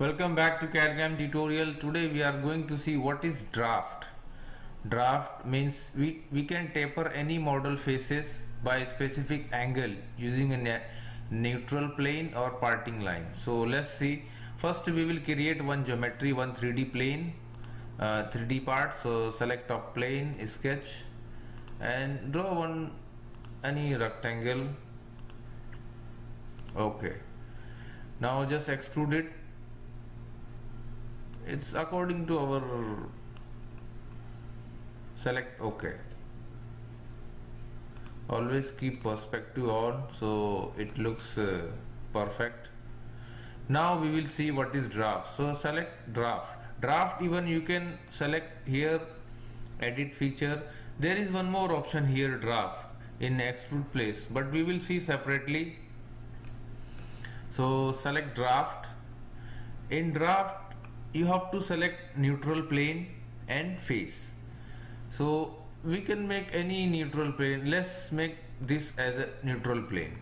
Welcome back to CADCAM tutorial. Today we are going to see what is draft. Draft means we, we can taper any model faces by specific angle using a neutral plane or parting line. So let's see. First we will create one geometry, one 3D plane, uh, 3D part. So select top plane, sketch and draw one any rectangle. Okay. Now just extrude it it's according to our select ok always keep perspective on so it looks uh, perfect. Now we will see what is draft. So select draft. Draft even you can select here edit feature. There is one more option here draft in extrude place but we will see separately. So select draft. In draft you have to select neutral plane and face. So we can make any neutral plane. Let's make this as a neutral plane.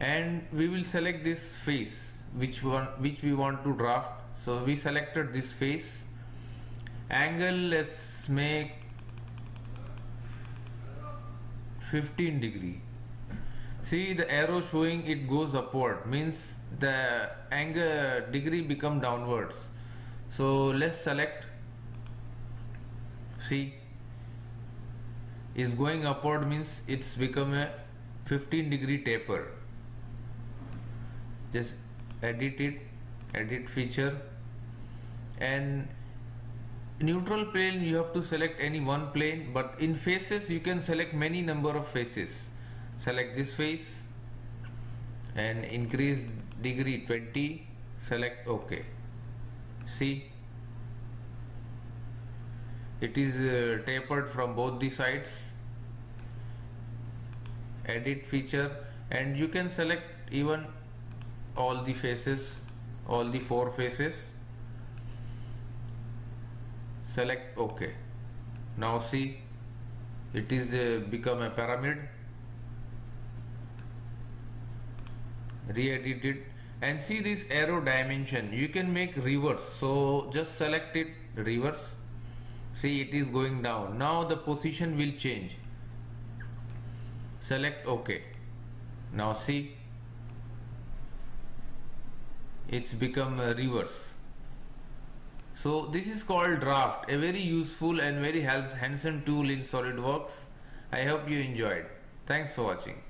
And we will select this face which one which we want to draft. So we selected this face. Angle let's make 15 degree see the arrow showing it goes upward means the angle degree become downwards. So let's select see is going upward means it's become a 15 degree taper. Just edit it edit feature and neutral plane you have to select any one plane but in faces you can select many number of faces select this face and increase degree 20 select ok. See? It is uh, tapered from both the sides. Edit feature and you can select even all the faces all the four faces. Select ok. Now see it is uh, become a pyramid re-edit it and see this arrow dimension. You can make reverse. So just select it reverse. See it is going down. Now the position will change. Select ok. Now see. It's become reverse. So this is called draft. A very useful and very handsome tool in SolidWorks. I hope you enjoyed. Thanks for watching